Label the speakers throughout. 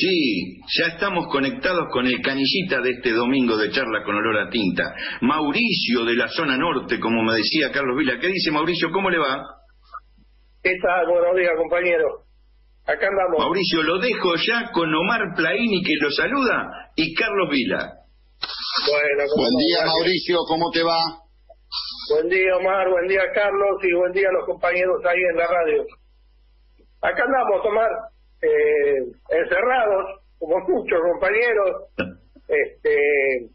Speaker 1: Sí, ya estamos conectados con el canillita de este domingo de charla con olor a tinta. Mauricio de la zona norte, como me decía Carlos Vila. ¿Qué dice Mauricio? ¿Cómo le va?
Speaker 2: ¿Qué tal? Buenos días, compañero. Acá andamos.
Speaker 1: Mauricio, lo dejo ya con Omar Plaini que lo saluda y Carlos Vila.
Speaker 3: Bueno, buen día, Mauricio, ¿cómo te va?
Speaker 2: Buen día, Omar, buen día, Carlos, y buen día a los compañeros ahí en la radio. Acá andamos, Omar eh, encerrados, como muchos compañeros, este,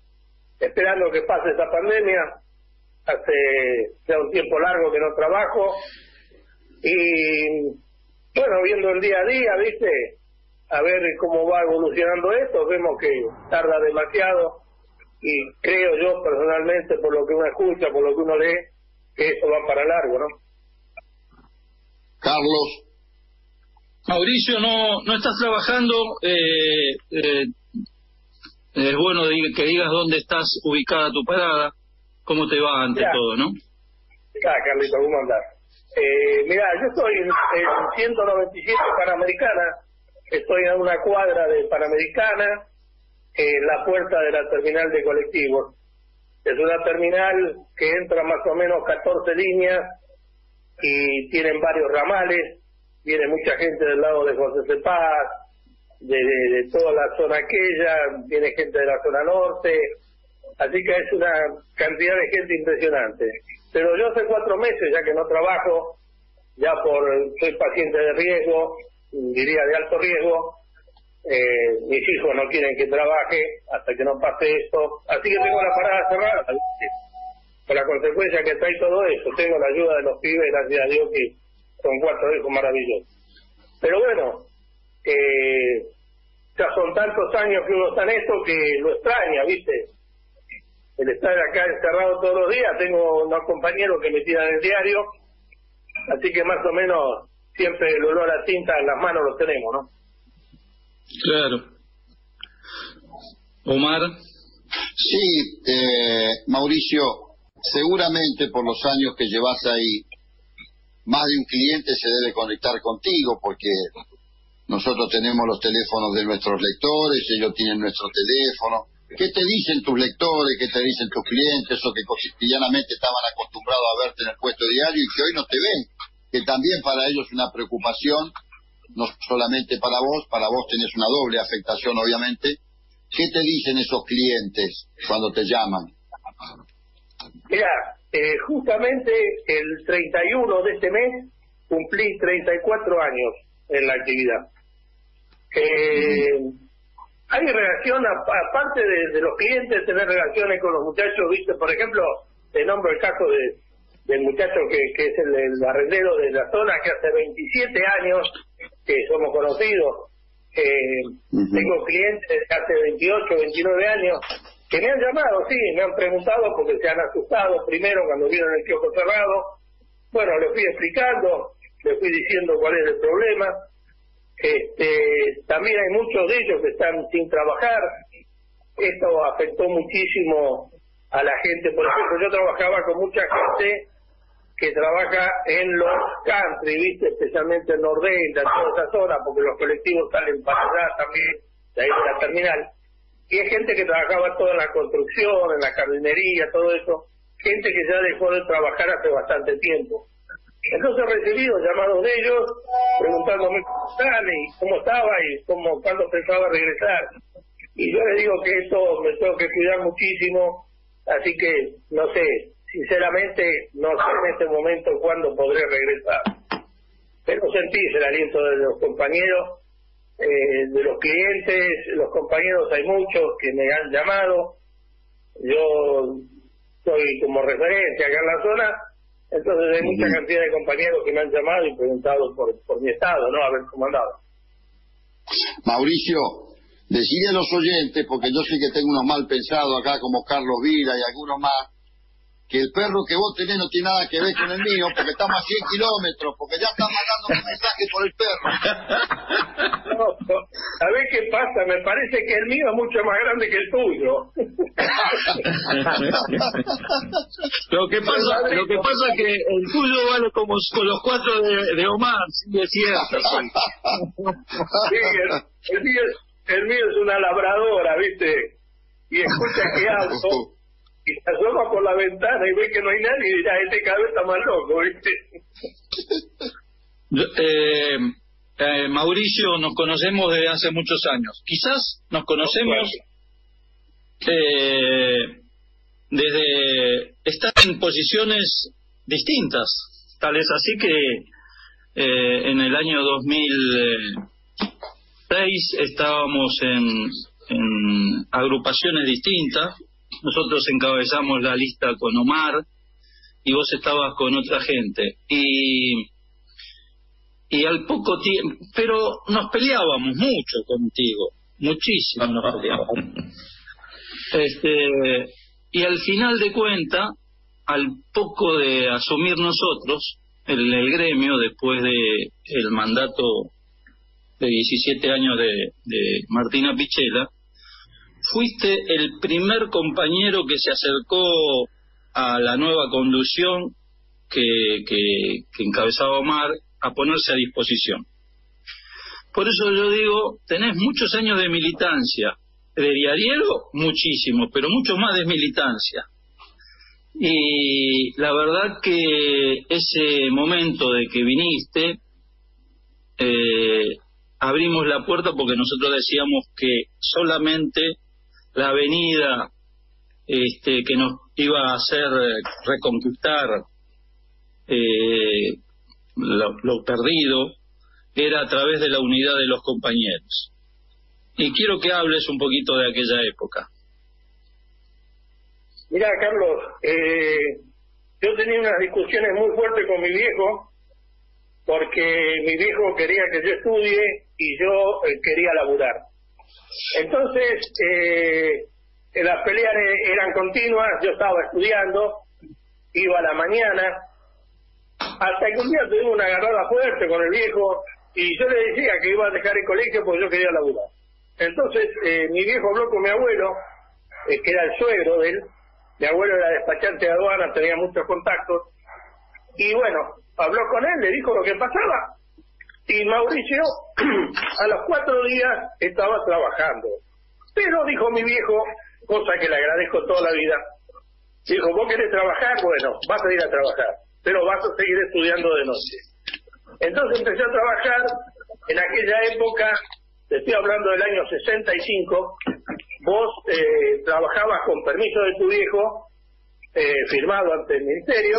Speaker 2: esperando que pase esta pandemia. Hace ya un tiempo largo que no trabajo. Y bueno, viendo el día a día, ¿viste? A ver cómo va evolucionando esto. Vemos que tarda demasiado. Y creo yo personalmente, por lo que uno escucha, por lo que uno lee, que eso va para largo, ¿no?
Speaker 3: Carlos.
Speaker 4: Mauricio, no, no estás trabajando. Eh, eh, es bueno que digas dónde estás ubicada tu parada, cómo te va ante todo, ¿no?
Speaker 2: Mira, Carlito, ¿cómo andás? Eh, mira, yo estoy en, 197 Panamericana, estoy a una cuadra de Panamericana, en la puerta de la terminal de colectivos. Es una terminal que entra más o menos 14 líneas y tienen varios ramales viene mucha gente del lado de José Cepaz, de, de, toda la zona aquella, viene gente de la zona norte, así que es una cantidad de gente impresionante. Pero yo hace cuatro meses, ya que no trabajo, ya por soy paciente de riesgo, diría de alto riesgo, eh, mis hijos no quieren que trabaje hasta que no pase esto, así que tengo la parada cerrada, con la consecuencia que trae todo eso, tengo la ayuda de los pibes, gracias a Dios que son cuatro hijos maravillosos. Pero bueno, eh, ya son tantos años que uno está en esto que lo extraña, ¿viste? El estar acá encerrado todos los días, tengo unos compañeros que me tiran el diario, así que más o menos siempre el olor a tinta en las manos lo tenemos, ¿no?
Speaker 4: Claro. Omar.
Speaker 3: Sí, eh, Mauricio, seguramente por los años que llevas ahí, más de un cliente se debe conectar contigo porque nosotros tenemos los teléfonos de nuestros lectores, ellos tienen nuestro teléfono. ¿Qué te dicen tus lectores? ¿Qué te dicen tus clientes? O que cotidianamente estaban acostumbrados a verte en el puesto diario y que hoy no te ven. Que también para ellos es una preocupación, no solamente para vos, para vos tenés una doble afectación obviamente. ¿Qué te dicen esos clientes cuando te llaman?
Speaker 2: Mira, eh, justamente el 31 de este mes cumplí 34 años en la actividad. Eh, hay relación, aparte de, los clientes, tener relaciones con los muchachos, viste, por ejemplo, te nombro el caso de, del muchacho que, que es el, el, arrendero de la zona, que hace 27 años que somos conocidos. Eh, Tengo clientes que hace 28, 29 años que me han llamado, sí, me han preguntado porque se han asustado primero cuando vieron el kiosco cerrado. Bueno, les fui explicando, les fui diciendo cuál es el problema. Este, también hay muchos de ellos que están sin trabajar. Esto afectó muchísimo a la gente. Por ejemplo, yo trabajaba con mucha gente que trabaja en los country, ¿viste? especialmente en Nordenta, en toda esa zona, porque los colectivos salen para allá también, de ahí de la terminal y hay gente que trabajaba toda la construcción, en la jardinería, todo eso, gente que ya dejó de trabajar hace bastante tiempo. Entonces he recibido llamados de ellos preguntándome cómo están y cómo estaba y cómo, cuándo pensaba regresar. Y yo les digo que esto me tengo que cuidar muchísimo, así que no sé, sinceramente no sé en este momento cuándo podré regresar. Pero sentís el aliento de los compañeros eh, de los clientes, los compañeros hay muchos que me han llamado, yo soy como referencia acá en la zona, entonces hay mucha cantidad de compañeros que me han llamado y preguntado por, por mi estado, ¿no? A ver cómo andaba.
Speaker 3: Mauricio, decide a los oyentes, porque yo sé que tengo unos mal pensados acá como Carlos Vila y algunos más, que el perro que vos tenés no tiene nada que ver con el mío, porque estamos a 100 kilómetros, porque ya están mandando un mensaje por el perro.
Speaker 2: No, ¿Sabés qué pasa? Me parece que el mío es mucho más grande que el tuyo.
Speaker 4: lo que pasa, lo que pasa es que el tuyo vale como con los cuatro de, Omar, sí es cierto.
Speaker 2: sí, el, mío, el mío es una labradora, ¿viste? Y escucha que alto y se asoma por la ventana y ve que no hay nadie y dirá, este cabeza está más loco, ¿viste?
Speaker 4: Eh, eh, Mauricio, nos conocemos desde hace muchos años. Quizás nos conocemos eh, desde estar en posiciones distintas. Tal es así que eh, en el año 2006 estábamos en, en agrupaciones distintas. Nosotros encabezamos la lista con Omar y vos estabas con otra gente. Y y al poco tiempo, pero nos peleábamos mucho contigo, muchísimo nos peleábamos. Este, y al final de cuenta, al poco de asumir nosotros el, el gremio, después de el mandato de 17 años de, de Martina Pichela, fuiste el primer compañero que se acercó a la nueva conducción que, que, encabezaba Omar a ponerse a disposición. Por eso yo digo, tenés muchos años de militancia, de diariero muchísimo, pero mucho más de militancia. Y la verdad que ese momento de que viniste, eh, abrimos la puerta porque nosotros decíamos que solamente la avenida este, que nos iba a hacer reconquistar eh, lo, perdido era a través de la unidad de los compañeros. Y quiero que hables un poquito de aquella época.
Speaker 2: Mira, Carlos, eh, yo tenía unas discusiones muy fuertes con mi viejo, porque mi viejo quería que yo estudie y yo eh, quería laburar. Entonces, eh, las peleas eran continuas, yo estaba estudiando, iba a la mañana, hasta que un día tuvimos una agarrada fuerte con el viejo y yo le decía que iba a dejar el colegio porque yo quería laburar. Entonces eh, mi viejo habló con mi abuelo, eh, que era el suegro de él, mi abuelo era despachante de aduana, tenía muchos contactos, y bueno, habló con él, le dijo lo que pasaba, y Mauricio a los cuatro días estaba trabajando. Pero dijo mi viejo, cosa que le agradezco toda la vida, dijo, vos querés trabajar, bueno, vas a ir a trabajar pero vas a seguir estudiando de noche. Entonces empecé a trabajar en aquella época, te estoy hablando del año 65, vos eh, trabajabas con permiso de tu viejo, eh, firmado ante el ministerio,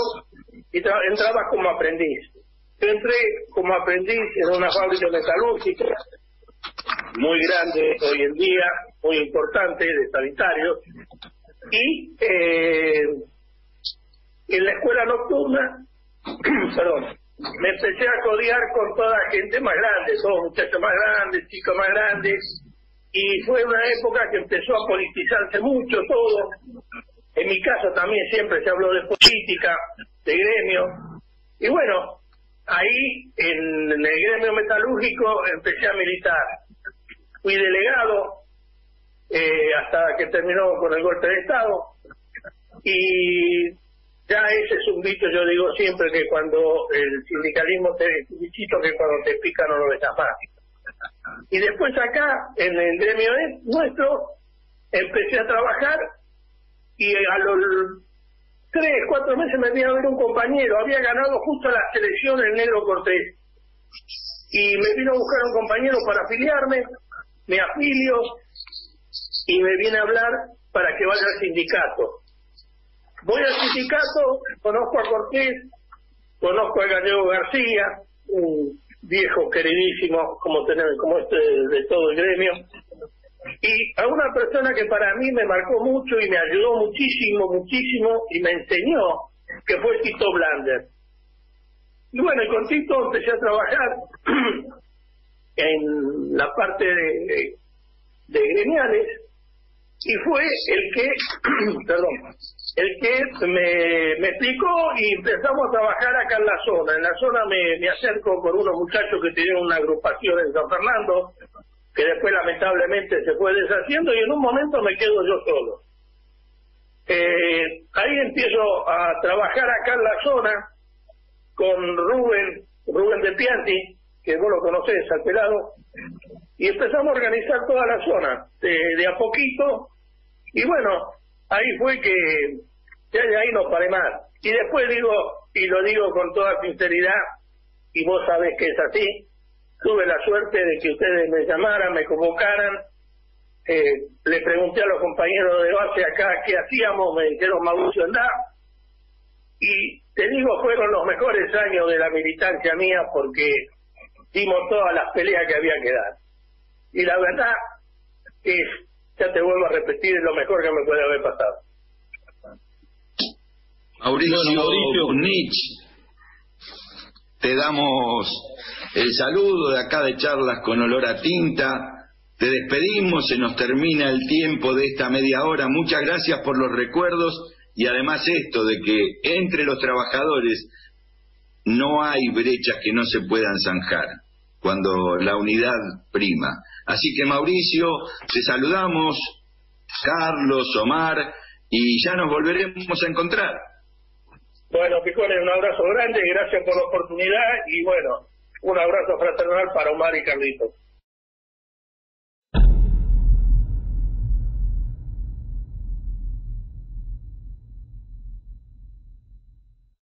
Speaker 2: y entrabas como aprendiz. Entré como aprendiz en una fábrica metalúrgica muy grande hoy en día, muy importante, de sanitarios, y eh, en la escuela nocturna, perdón, me empecé a codiar con toda gente más grande, todos muchachos más grandes, chicos más grandes, y fue una época que empezó a politizarse mucho todo. En mi caso también siempre se habló de política, de gremio, y bueno, ahí en el gremio metalúrgico empecé a militar. Fui delegado eh, hasta que terminó con el golpe de Estado y ya ese es un bicho, yo digo siempre que cuando el sindicalismo te un bichito que cuando te pica no lo ves más. Y después acá, en el gremio nuestro, empecé a trabajar y a los tres, cuatro meses me vino a ver un compañero, había ganado justo la selección el negro Cortés. Y me vino a buscar un compañero para afiliarme, me afilio y me viene a hablar para que vaya al sindicato Voy al sindicato, conozco a Cortés, conozco a Gallego García, un viejo queridísimo como, tener, como este de todo el gremio, y a una persona que para mí me marcó mucho y me ayudó muchísimo, muchísimo, y me enseñó, que fue Tito Blander. Y bueno, con Tito empecé a trabajar en la parte de, de gremiales, y fue el que, perdón, el que me, me explicó y empezamos a trabajar acá en la zona. En la zona me, me acerco con unos muchachos que tenían una agrupación en San Fernando, que después lamentablemente se fue deshaciendo y en un momento me quedo yo solo. Eh, ahí empiezo a trabajar acá en la zona con Rubén, Rubén de Pianti, que vos lo conocés, al pelado, y empezamos a organizar toda la zona, de, a poquito, y bueno, ahí fue que ya de ahí no paré más. Y después digo, y lo digo con toda sinceridad, y vos sabés que es así, tuve la suerte de que ustedes me llamaran, me convocaran, eh, le pregunté a los compañeros de base acá qué hacíamos, me dijeron Mauricio andá, y te digo, fueron los mejores años de la militancia mía porque dimos todas las peleas que había que dar. Y la verdad es, ya te vuelvo a repetir, es lo mejor que me puede haber pasado.
Speaker 1: Mauricio, Nietzsche, te damos el saludo de acá de charlas con olor a tinta. Te despedimos, se nos termina el tiempo de esta media hora. Muchas gracias por los recuerdos y además esto de que entre los trabajadores no hay brechas que no se puedan zanjar cuando la unidad prima. Así que Mauricio, te saludamos, Carlos, Omar, y ya nos volveremos a encontrar.
Speaker 2: Bueno, Picones, un abrazo grande, gracias por la oportunidad y bueno, un abrazo fraternal para Omar y Carlitos.